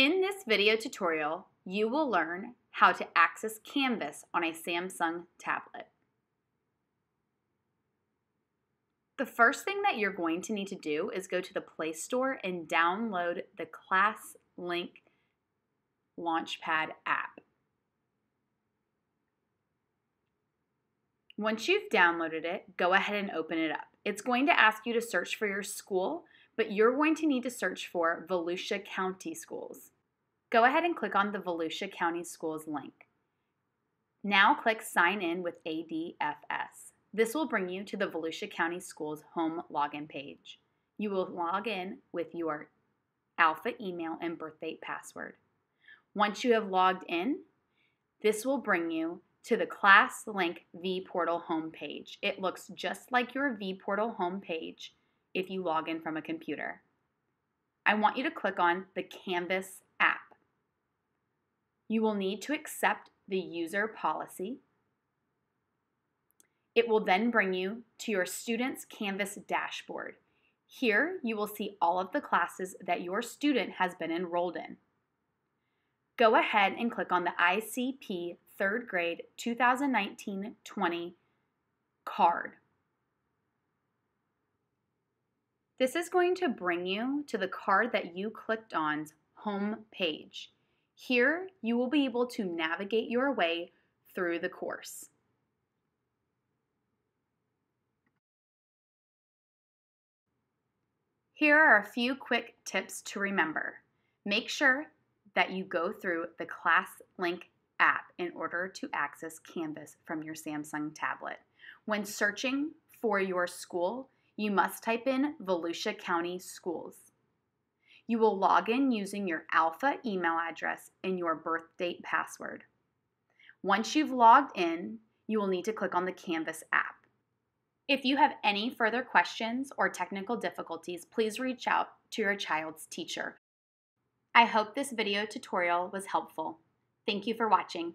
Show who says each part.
Speaker 1: In this video tutorial, you will learn how to access Canvas on a Samsung tablet. The first thing that you're going to need to do is go to the Play Store and download the ClassLink Launchpad app. Once you've downloaded it, go ahead and open it up. It's going to ask you to search for your school, but you're going to need to search for Volusia County Schools. Go ahead and click on the Volusia County Schools link. Now click Sign In with ADFS. This will bring you to the Volusia County Schools home login page. You will log in with your alpha email and birthdate password. Once you have logged in, this will bring you to the ClassLink vPortal homepage. It looks just like your vPortal homepage if you log in from a computer. I want you to click on the Canvas app. You will need to accept the user policy. It will then bring you to your student's Canvas dashboard. Here, you will see all of the classes that your student has been enrolled in. Go ahead and click on the ICP third grade 2019 20 card. This is going to bring you to the card that you clicked on's home page. Here, you will be able to navigate your way through the course. Here are a few quick tips to remember. Make sure that you go through the ClassLink app in order to access Canvas from your Samsung tablet. When searching for your school, you must type in Volusia County Schools. You will log in using your Alpha email address and your birth date password. Once you've logged in, you will need to click on the Canvas app. If you have any further questions or technical difficulties, please reach out to your child's teacher. I hope this video tutorial was helpful. Thank you for watching.